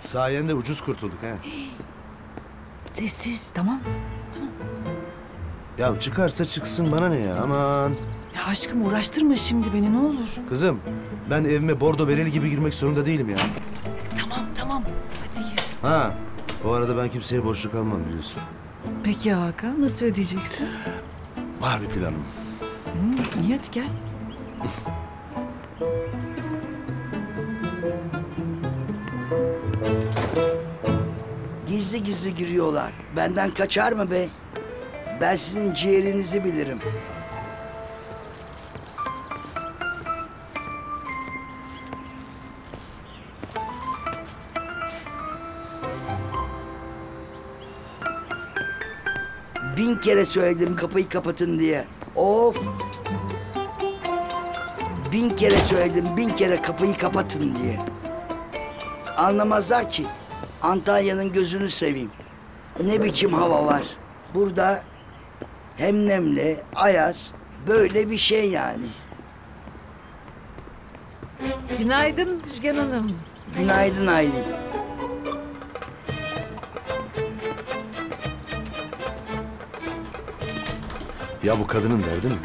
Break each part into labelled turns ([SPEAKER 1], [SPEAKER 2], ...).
[SPEAKER 1] Sayende ucuz kurtulduk ha.
[SPEAKER 2] Sessiz tamam.
[SPEAKER 1] Ya çıkarsa çıksın bana ne ya aman.
[SPEAKER 2] Ya aşkım uğraştırma şimdi beni ne olur.
[SPEAKER 1] Kızım ben evime bordo bereli gibi girmek zorunda değilim ya.
[SPEAKER 2] Tamam tamam. Hadi gir.
[SPEAKER 1] Ha o arada ben kimseye borçlu kalmam biliyorsun.
[SPEAKER 2] Peki Hakan nasıl ödeyeceksin?
[SPEAKER 1] Var bir planım.
[SPEAKER 2] Hı, iyi hadi gel.
[SPEAKER 3] Gizli gizli giriyorlar. Benden kaçar mı be? Ben sizin ciğerinizi bilirim. Bin kere söyledim kapıyı kapatın diye. Of! Bin kere söyledim, bin kere kapıyı kapatın diye. Anlamazlar ki. Antalya'nın gözünü seveyim. Ne biçim hava var. Burada hem nemli, ayaz, böyle bir şey yani.
[SPEAKER 2] Günaydın Müjgan Hanım.
[SPEAKER 3] Günaydın Aylin.
[SPEAKER 1] Ya bu kadının derdi mi?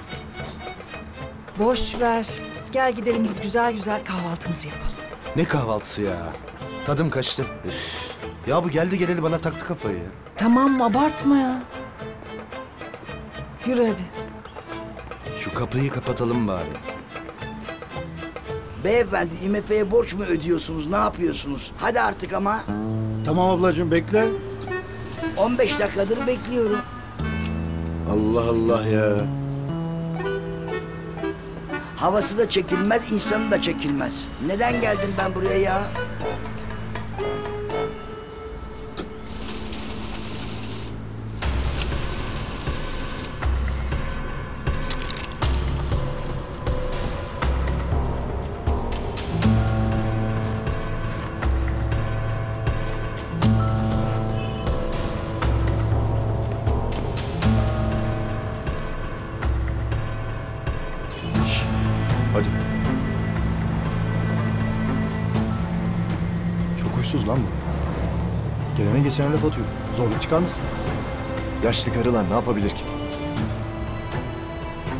[SPEAKER 2] Boş ver. Gel gidelim biz güzel güzel kahvaltımızı yapalım.
[SPEAKER 1] Ne kahvaltısı ya? Tadım kaçtı. Üf. Ya bu geldi geleli bana taktı kafayı ya.
[SPEAKER 2] Tamam abartma ya. Yürü hadi.
[SPEAKER 1] Şu kapıyı kapatalım bari.
[SPEAKER 3] Beyefendi IMF'ye borç mu ödüyorsunuz, ne yapıyorsunuz? Hadi artık ama.
[SPEAKER 4] Tamam ablacığım bekle.
[SPEAKER 3] 15 dakikadır bekliyorum.
[SPEAKER 4] Allah Allah ya.
[SPEAKER 3] Havası da çekilmez, insanı da çekilmez. Neden geldim ben buraya ya?
[SPEAKER 5] Huysuz lan bu. Gelene geçene laf atıyor. Zorluk çıkar mısın?
[SPEAKER 6] Yaşlı karılar ne yapabilir ki?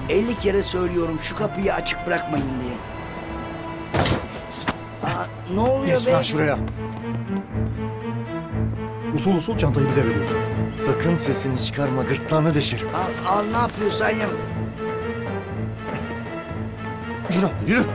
[SPEAKER 3] 50 kere söylüyorum şu kapıyı açık bırakmayın diye. Aa, ne oluyor
[SPEAKER 6] Geç
[SPEAKER 3] be?
[SPEAKER 6] lan şuraya.
[SPEAKER 5] Usul usul çantayı bize veriyorsun.
[SPEAKER 6] Sakın sesini çıkarma gırtlağını deşerim.
[SPEAKER 3] Al, al ne yapıyorsan yap.
[SPEAKER 6] Yürü yürü.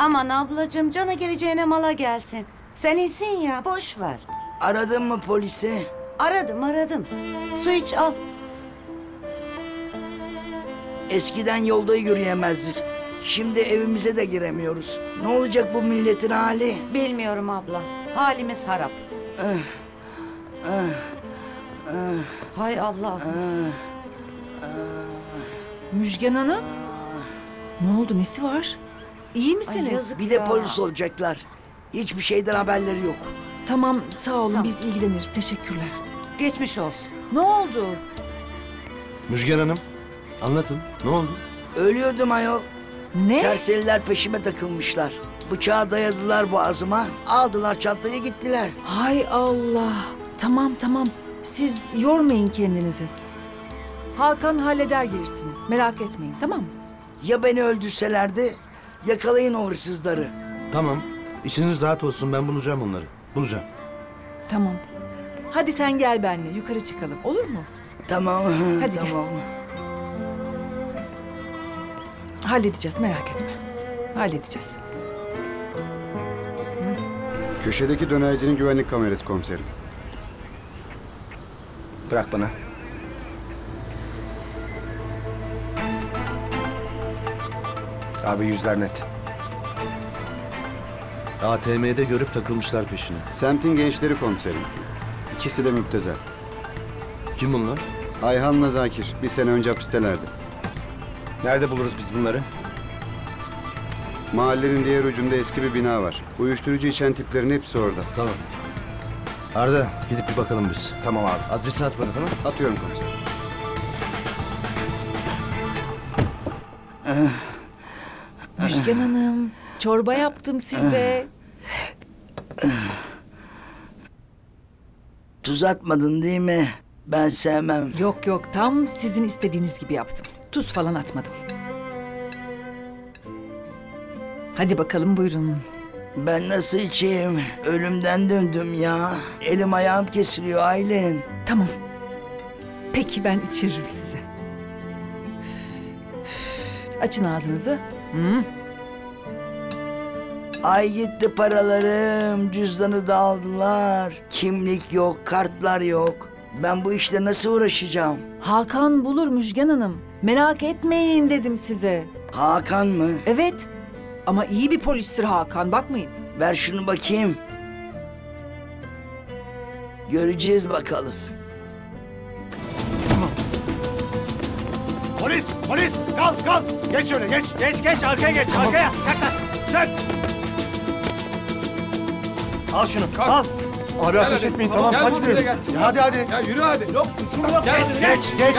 [SPEAKER 7] Aman ablacığım cana geleceğine mala gelsin. Sen iyisin ya boş ver.
[SPEAKER 3] Aradın mı polisi?
[SPEAKER 7] Aradım aradım. Su iç al.
[SPEAKER 3] Eskiden yolda yürüyemezdik. Şimdi evimize de giremiyoruz. Ne olacak bu milletin hali?
[SPEAKER 7] Bilmiyorum abla. Halimiz harap. Hay Allah.
[SPEAKER 2] Müjgan Hanım. Ne oldu nesi var? İyi misiniz?
[SPEAKER 7] yazık.
[SPEAKER 3] Bir de
[SPEAKER 7] Ya.
[SPEAKER 3] polis olacaklar. Hiçbir şeyden haberleri yok.
[SPEAKER 2] Tamam sağ olun
[SPEAKER 7] Tamam.
[SPEAKER 2] biz ilgileniriz teşekkürler.
[SPEAKER 7] Geçmiş olsun.
[SPEAKER 2] Ne oldu?
[SPEAKER 1] Müjgan Hanım anlatın ne oldu?
[SPEAKER 3] Ölüyordum ayol.
[SPEAKER 2] Ne?
[SPEAKER 3] Serseriler peşime takılmışlar. Bıçağı dayadılar boğazıma. Aldılar çantayı gittiler.
[SPEAKER 2] Hay Allah. Tamam tamam. Siz yormayın kendinizi. Hakan halleder gerisini. Merak etmeyin tamam mı?
[SPEAKER 3] Ya beni öldürselerdi? Yakalayın o hırsızları.
[SPEAKER 1] Tamam içiniz rahat olsun ben bulacağım onları. Bulacağım.
[SPEAKER 2] Tamam. Hadi sen gel benimle yukarı çıkalım olur mu?
[SPEAKER 3] Tamam.
[SPEAKER 2] Hadi gel.
[SPEAKER 3] tamam.
[SPEAKER 2] Halledeceğiz merak etme. Halledeceğiz.
[SPEAKER 8] Köşedeki dönercinin güvenlik kamerası komiserim.
[SPEAKER 1] Bırak bana. Abi yüzler net. ATM'de görüp takılmışlar peşine.
[SPEAKER 8] Semtin gençleri komiserim. İkisi de müptezel.
[SPEAKER 1] Kim bunlar?
[SPEAKER 8] Ayhan'la Zakir bir sene önce hapistelerdi.
[SPEAKER 1] Nerede buluruz biz bunları?
[SPEAKER 8] Mahallenin diğer ucunda eski bir bina var. Uyuşturucu içen tiplerin hepsi orada.
[SPEAKER 1] Tamam. Arda gidip bir bakalım biz. Tamam abi. Adresi at bana tamam
[SPEAKER 8] Atıyorum komiserim.
[SPEAKER 2] Müjgan Hanım, çorba yaptım size.
[SPEAKER 3] Tuz atmadın değil mi? Ben sevmem.
[SPEAKER 2] Yok yok, tam sizin istediğiniz gibi yaptım. Tuz falan atmadım. Hadi bakalım buyurun.
[SPEAKER 3] Ben nasıl içeyim? Ölümden döndüm ya. Elim ayağım kesiliyor Aylin.
[SPEAKER 2] Tamam. Peki ben içiririm size. Açın ağzınızı.
[SPEAKER 3] Ay gitti paralarım, cüzdanı da aldılar. Kimlik yok, kartlar yok. Ben bu işle nasıl uğraşacağım?
[SPEAKER 2] Hakan bulur Müjgan Hanım. Merak etmeyin dedim size.
[SPEAKER 3] Hakan mı?
[SPEAKER 2] Evet. Ama iyi bir polistir Hakan, bakmayın.
[SPEAKER 3] Ver şunu bakayım. Göreceğiz bakalım.
[SPEAKER 6] Polis! Polis! Kalk kalk! Geç şöyle geç! Geç geç arkaya geç! Arkaya! Kalk lan! Dön! Al şunu al! Abi ateş etmeyin tamam
[SPEAKER 9] Gel
[SPEAKER 6] kaç diyoruz.
[SPEAKER 9] gel.
[SPEAKER 6] Ya hadi hadi.
[SPEAKER 9] Ya yürü hadi. Yok suçum yok. Gel,
[SPEAKER 6] Geç geç!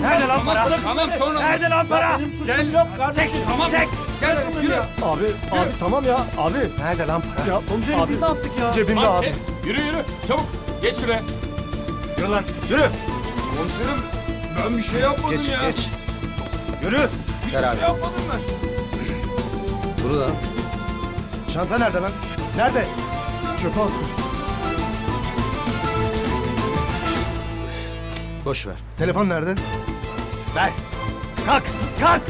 [SPEAKER 6] Nerede lan para?
[SPEAKER 9] Tamam sonra.
[SPEAKER 6] Nerede lan para?
[SPEAKER 9] Benim suçum yok kardeşim. Çek, tamam. Çek. Gel hadi yürü.
[SPEAKER 5] Abi, abi tamam ya. Abi.
[SPEAKER 6] Nerede lan para?
[SPEAKER 5] Ya komiserim biz ne yaptık ya?
[SPEAKER 6] Cebimde
[SPEAKER 9] Tamam,
[SPEAKER 6] abi.
[SPEAKER 9] kes. Yürü yürü. Çabuk. Geç şuraya.
[SPEAKER 6] Yürü lan yürü!
[SPEAKER 9] Komiserim ben bir şey yapmadım
[SPEAKER 6] Geç
[SPEAKER 9] ya.
[SPEAKER 6] geç! Yürü!
[SPEAKER 9] Hiçbir şey yapmadım ben.
[SPEAKER 1] Burada.
[SPEAKER 6] Çanta nerede lan? Nerede?
[SPEAKER 5] Çöpe attım.
[SPEAKER 1] Boş ver.
[SPEAKER 6] Telefon nerede? Ver! Kalk! Kalk!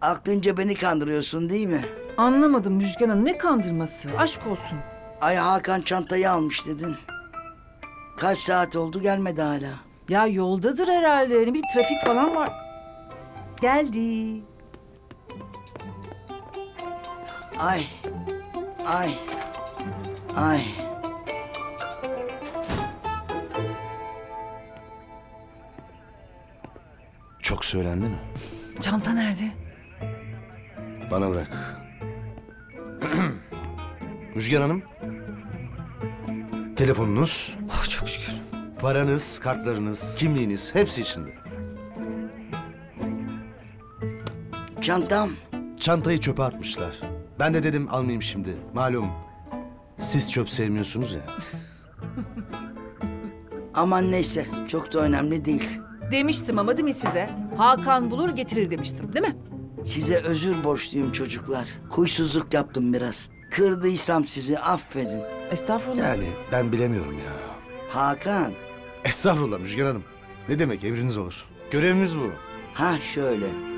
[SPEAKER 3] Aklınca beni kandırıyorsun değil mi?
[SPEAKER 2] Anlamadım Müjgan Hanım, ne kandırması? Aşk olsun.
[SPEAKER 3] Ay Hakan çantayı almış dedin. Kaç saat oldu gelmedi hala.
[SPEAKER 2] Ya yoldadır herhalde. Ne bir trafik falan var. Geldi.
[SPEAKER 3] Ay. Ay. Ay.
[SPEAKER 1] Çok söylendi mi?
[SPEAKER 2] Çanta nerede?
[SPEAKER 1] Bana bırak. Müjgan Hanım. Telefonunuz,
[SPEAKER 2] Oh çok şükür.
[SPEAKER 1] paranız, kartlarınız, kimliğiniz hepsi içinde.
[SPEAKER 3] Çantam.
[SPEAKER 1] Çantayı çöpe atmışlar. Ben de dedim almayayım şimdi. Malum siz çöp sevmiyorsunuz ya.
[SPEAKER 3] Aman neyse çok da önemli değil.
[SPEAKER 2] Demiştim ama değil mi size? Hakan bulur getirir demiştim değil mi?
[SPEAKER 3] Size özür borçluyum çocuklar. Huysuzluk yaptım biraz. Kırdıysam sizi affedin.
[SPEAKER 2] Estağfurullah.
[SPEAKER 1] Yani ben bilemiyorum ya.
[SPEAKER 3] Hakan.
[SPEAKER 1] Estağfurullah Müjgan Hanım. Ne demek emriniz olur. Görevimiz bu.
[SPEAKER 3] Ha şöyle.